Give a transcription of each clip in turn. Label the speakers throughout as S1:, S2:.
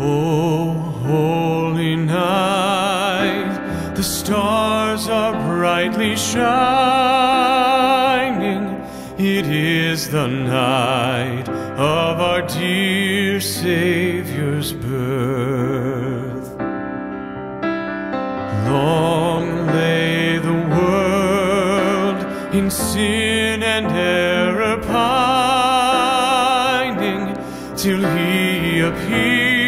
S1: O holy night, the stars are brightly shining. It is the night of our dear Savior's birth. Long lay the world in sin and error pining till he appeared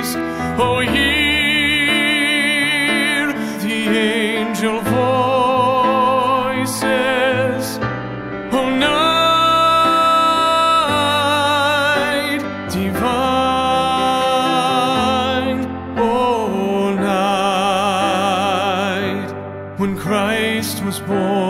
S1: knees, oh, hear the angel voices. Oh, night divine, oh, night when Christ was born.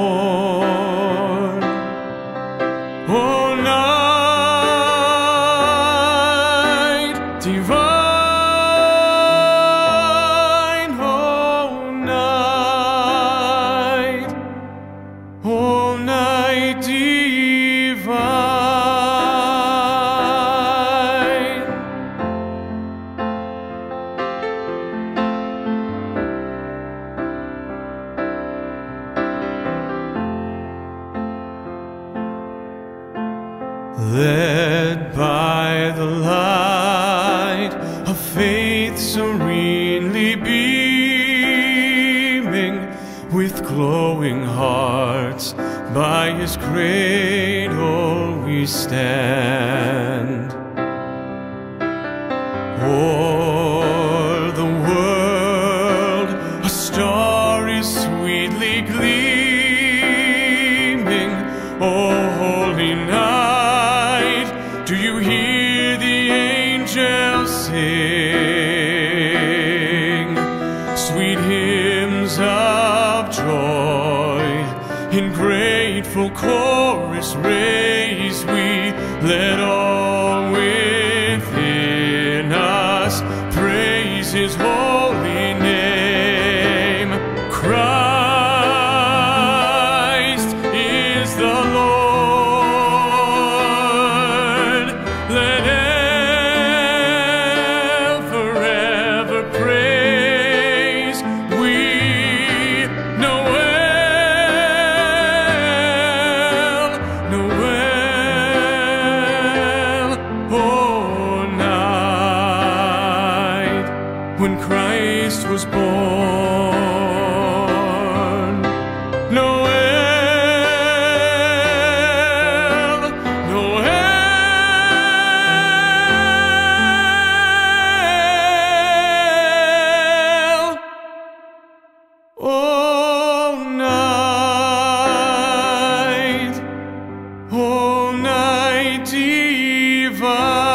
S1: Led by the light of faith serenely beaming, with glowing hearts by his cradle we stand. O'er hymns of joy in grateful chorus raise we. Let all when Christ was born. Noel, Noel. Oh, night, oh, night divine.